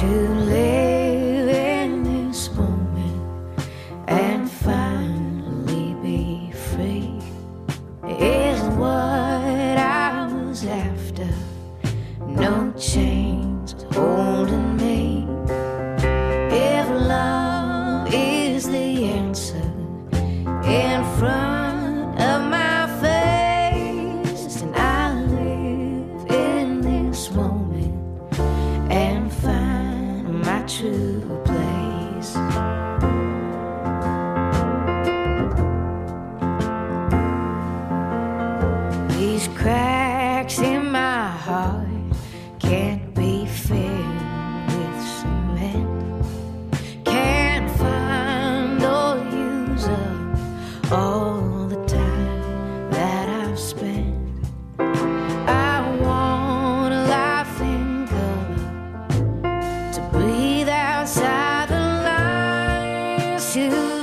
too late. true place. These cracks in my heart can't. To.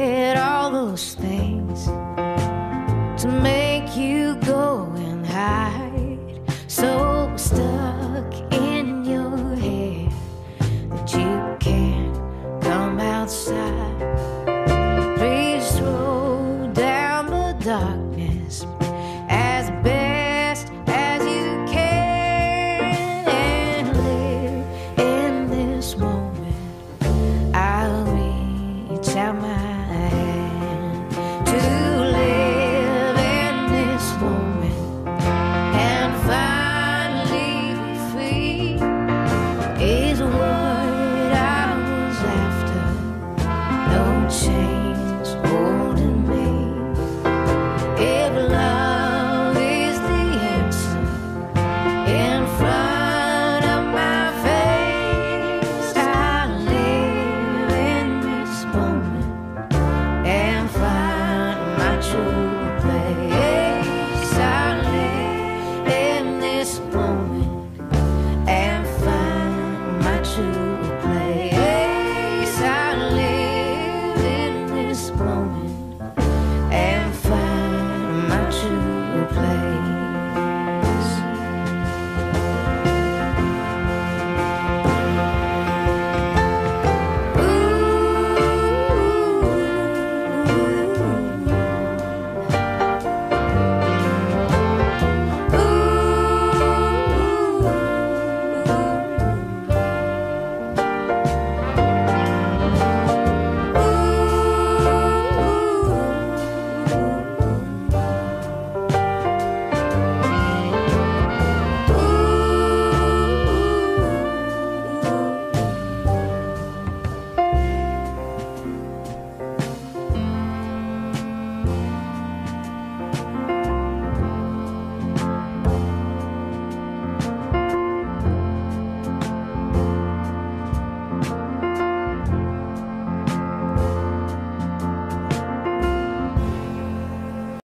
said all those things to me.